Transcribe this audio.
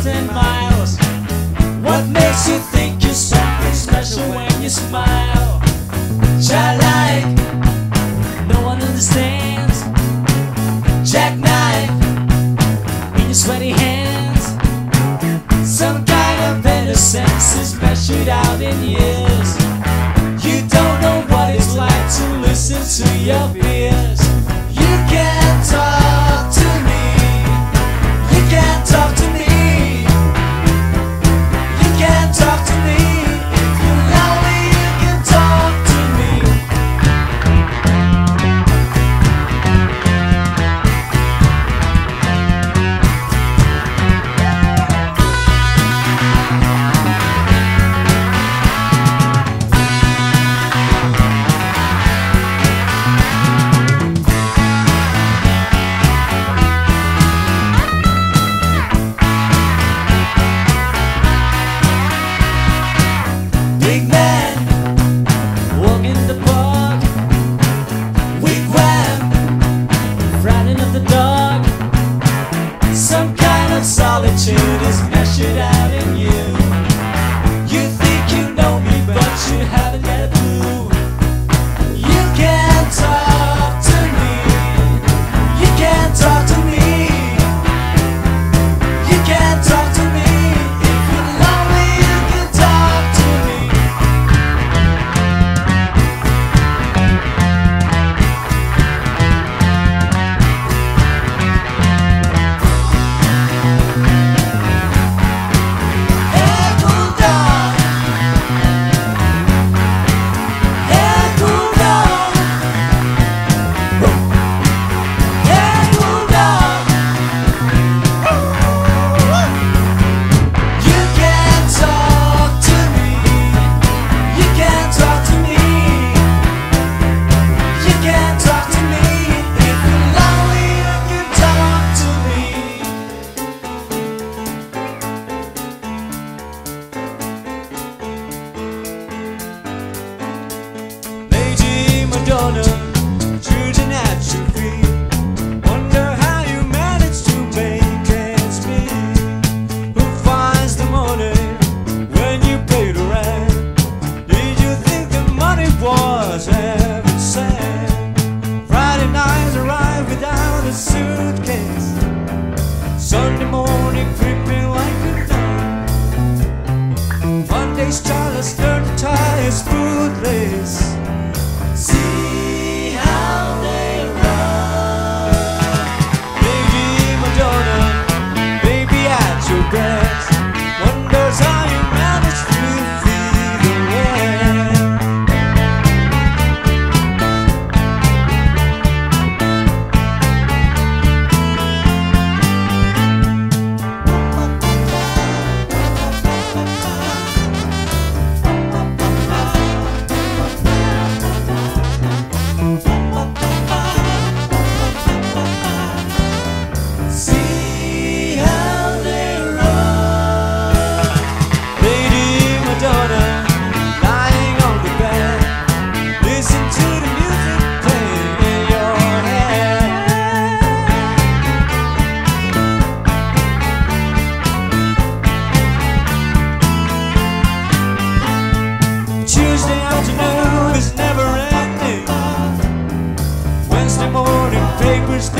miles and miles. What makes you think you're something special when you smile? Childlike, no one understands. Jackknife in your sweaty hands. Some kind of innocence is measured out in years. You don't know what it's like to listen to your peers. You can't talk. wretched is it out. Polish chalice, dirty ties, is race. papers.